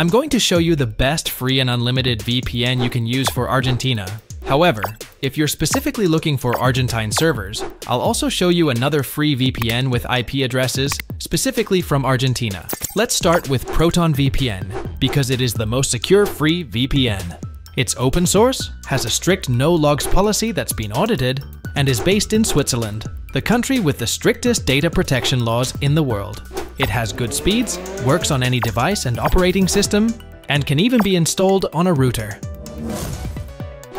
I'm going to show you the best free and unlimited VPN you can use for Argentina. However, if you're specifically looking for Argentine servers, I'll also show you another free VPN with IP addresses specifically from Argentina. Let's start with Proton VPN because it is the most secure free VPN. It's open source, has a strict no logs policy that's been audited, and is based in Switzerland, the country with the strictest data protection laws in the world. It has good speeds, works on any device and operating system, and can even be installed on a router.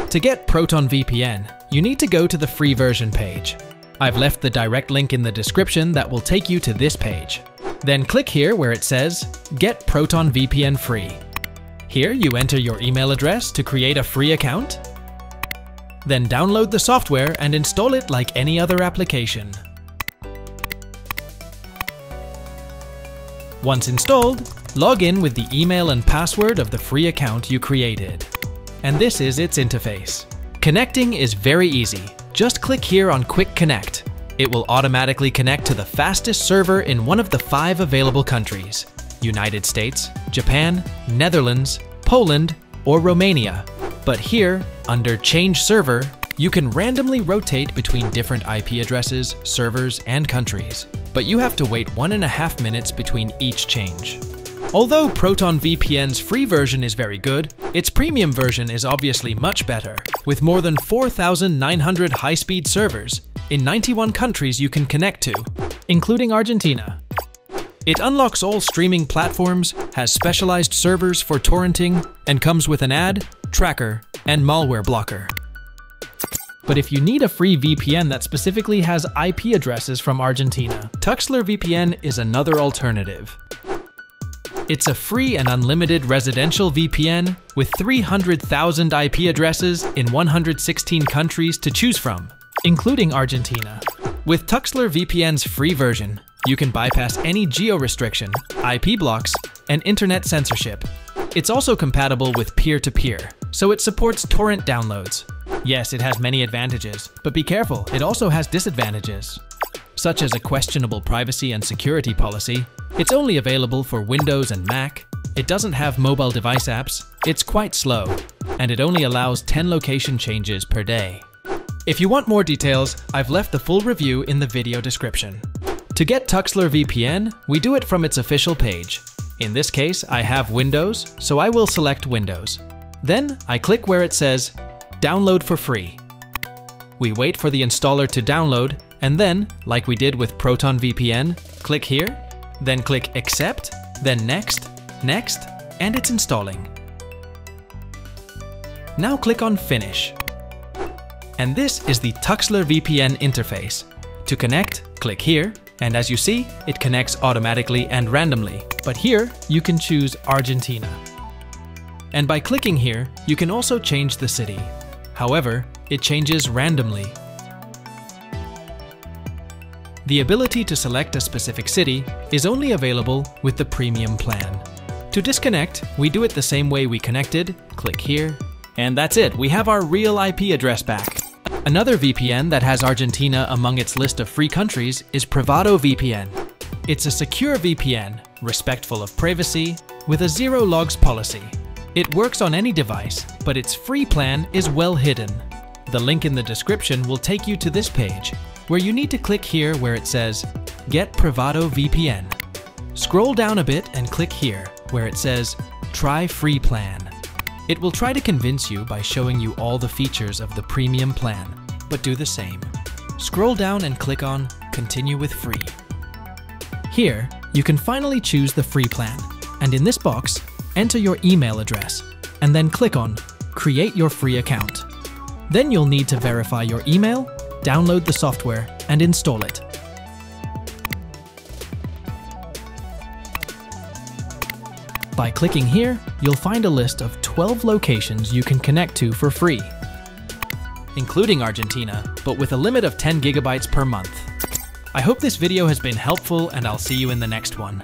To get Proton VPN, you need to go to the free version page. I've left the direct link in the description that will take you to this page. Then click here where it says Get Proton VPN Free. Here you enter your email address to create a free account. Then download the software and install it like any other application. Once installed, log in with the email and password of the free account you created. And this is its interface. Connecting is very easy. Just click here on Quick Connect. It will automatically connect to the fastest server in one of the five available countries United States, Japan, Netherlands, Poland, or Romania. But here, under Change Server, you can randomly rotate between different IP addresses, servers, and countries but you have to wait one and a half minutes between each change. Although Proton VPN's free version is very good, its premium version is obviously much better, with more than 4,900 high-speed servers in 91 countries you can connect to, including Argentina. It unlocks all streaming platforms, has specialized servers for torrenting, and comes with an ad, tracker, and malware blocker. But if you need a free VPN that specifically has IP addresses from Argentina, Tuxler VPN is another alternative. It's a free and unlimited residential VPN with 300,000 IP addresses in 116 countries to choose from, including Argentina. With Tuxler VPN's free version, you can bypass any geo restriction, IP blocks, and internet censorship. It's also compatible with peer-to-peer, so it supports torrent downloads, Yes, it has many advantages, but be careful, it also has disadvantages. Such as a questionable privacy and security policy, it's only available for Windows and Mac, it doesn't have mobile device apps, it's quite slow, and it only allows 10 location changes per day. If you want more details, I've left the full review in the video description. To get Tuxler VPN, we do it from its official page. In this case, I have Windows, so I will select Windows. Then I click where it says download for free. We wait for the installer to download, and then, like we did with Proton VPN, click here, then click Accept, then Next, Next, and it's installing. Now click on Finish. And this is the Tuxler VPN interface. To connect, click here, and as you see, it connects automatically and randomly. But here, you can choose Argentina. And by clicking here, you can also change the city. However, it changes randomly. The ability to select a specific city is only available with the premium plan. To disconnect, we do it the same way we connected, click here, and that's it, we have our real IP address back. Another VPN that has Argentina among its list of free countries is Privado VPN. It's a secure VPN, respectful of privacy, with a zero logs policy. It works on any device, but its free plan is well hidden. The link in the description will take you to this page, where you need to click here where it says Get Privado VPN. Scroll down a bit and click here, where it says Try Free Plan. It will try to convince you by showing you all the features of the premium plan, but do the same. Scroll down and click on Continue with Free. Here, you can finally choose the free plan, and in this box, enter your email address, and then click on Create your free account. Then you'll need to verify your email, download the software, and install it. By clicking here, you'll find a list of 12 locations you can connect to for free, including Argentina, but with a limit of 10 gigabytes per month. I hope this video has been helpful and I'll see you in the next one.